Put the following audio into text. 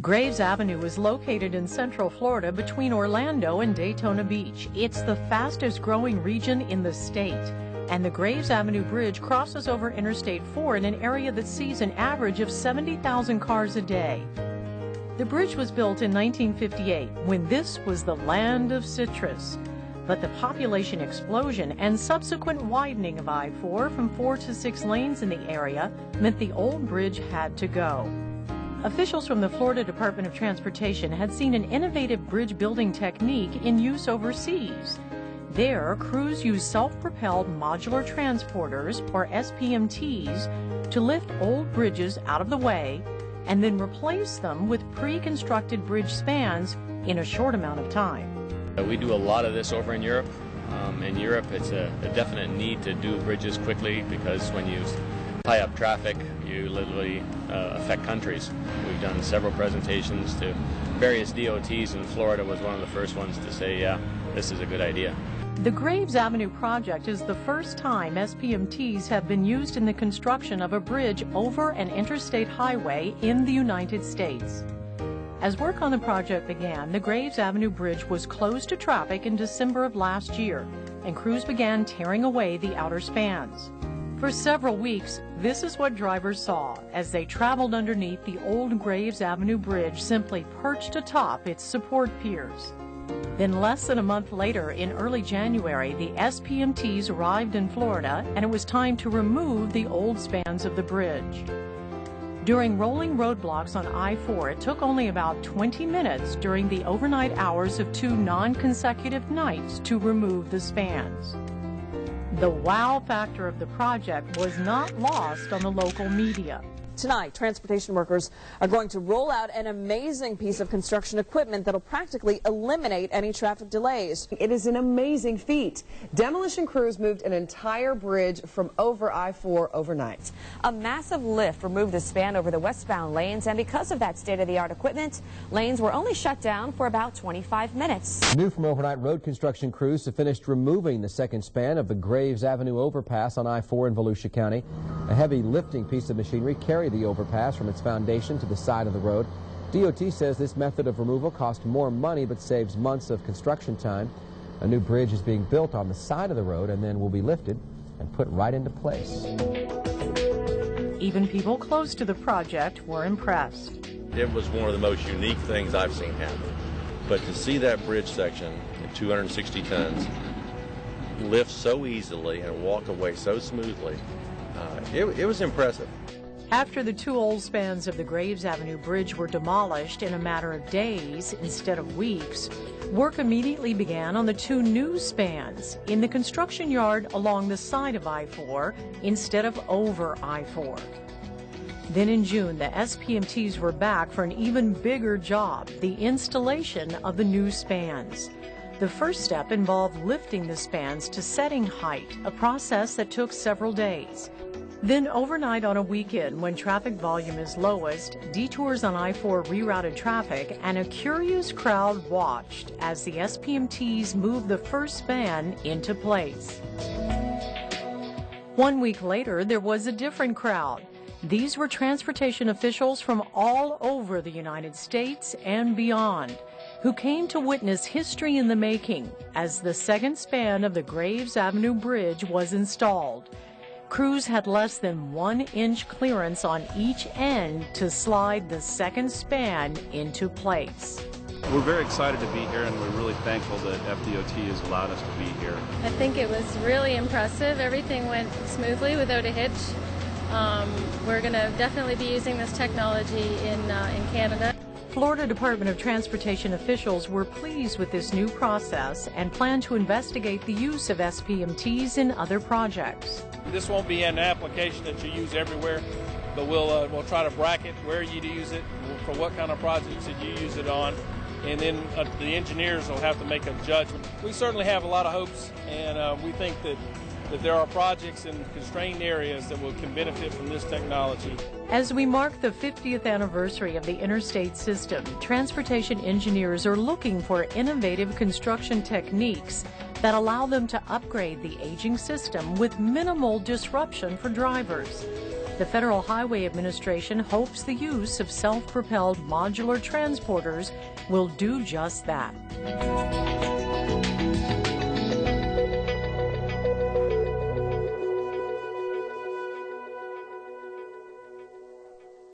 Graves Avenue is located in central Florida between Orlando and Daytona Beach. It's the fastest growing region in the state. And the Graves Avenue Bridge crosses over Interstate 4 in an area that sees an average of 70,000 cars a day. The bridge was built in 1958 when this was the land of citrus. But the population explosion and subsequent widening of I 4 from four to six lanes in the area meant the old bridge had to go. Officials from the Florida Department of Transportation had seen an innovative bridge building technique in use overseas. There, crews use self-propelled modular transporters, or SPMTs, to lift old bridges out of the way and then replace them with pre-constructed bridge spans in a short amount of time. Uh, we do a lot of this over in Europe. Um, in Europe, it's a, a definite need to do bridges quickly because when you tie up traffic, you literally uh, affect countries. We've done several presentations to various DOTs, and Florida was one of the first ones to say, yeah, this is a good idea. The Graves Avenue project is the first time SPMTs have been used in the construction of a bridge over an interstate highway in the United States. As work on the project began, the Graves Avenue Bridge was closed to traffic in December of last year, and crews began tearing away the outer spans. For several weeks, this is what drivers saw as they traveled underneath the old Graves Avenue Bridge simply perched atop its support piers. Then less than a month later, in early January, the SPMTs arrived in Florida and it was time to remove the old spans of the bridge. During rolling roadblocks on I-4, it took only about 20 minutes during the overnight hours of two non-consecutive nights to remove the spans. The wow factor of the project was not lost on the local media. Tonight, transportation workers are going to roll out an amazing piece of construction equipment that'll practically eliminate any traffic delays. It is an amazing feat. Demolition crews moved an entire bridge from over I-4 overnight. A massive lift removed the span over the westbound lanes, and because of that state-of-the-art equipment, lanes were only shut down for about 25 minutes. New from overnight, road construction crews have finished removing the second span of the Graves Avenue overpass on I-4 in Volusia County. A heavy lifting piece of machinery carried the overpass from its foundation to the side of the road. DOT says this method of removal costs more money but saves months of construction time. A new bridge is being built on the side of the road and then will be lifted and put right into place. Even people close to the project were impressed. It was one of the most unique things I've seen happen. But to see that bridge section at 260 tons lift so easily and walk away so smoothly, uh, it, it was impressive. After the two old spans of the Graves Avenue Bridge were demolished in a matter of days instead of weeks, work immediately began on the two new spans in the construction yard along the side of I-4 instead of over I-4. Then in June, the SPMTs were back for an even bigger job, the installation of the new spans. The first step involved lifting the spans to setting height, a process that took several days. Then overnight on a weekend when traffic volume is lowest, detours on I-4 rerouted traffic and a curious crowd watched as the SPMTs moved the first span into place. One week later, there was a different crowd. These were transportation officials from all over the United States and beyond who came to witness history in the making as the second span of the Graves Avenue Bridge was installed. Crews had less than one inch clearance on each end to slide the second span into place. We're very excited to be here and we're really thankful that FDOT has allowed us to be here. I think it was really impressive. Everything went smoothly without a hitch. Um, we're going to definitely be using this technology in, uh, in Canada. Florida Department of Transportation officials were pleased with this new process and plan to investigate the use of SPMTs in other projects. This won't be an application that you use everywhere, but we'll uh, we'll try to bracket where you use it for what kind of projects that you use it on, and then uh, the engineers will have to make a judgment. We certainly have a lot of hopes, and uh, we think that that there are projects in constrained areas that will can benefit from this technology. As we mark the 50th anniversary of the interstate system, transportation engineers are looking for innovative construction techniques that allow them to upgrade the aging system with minimal disruption for drivers. The Federal Highway Administration hopes the use of self propelled modular transporters will do just that.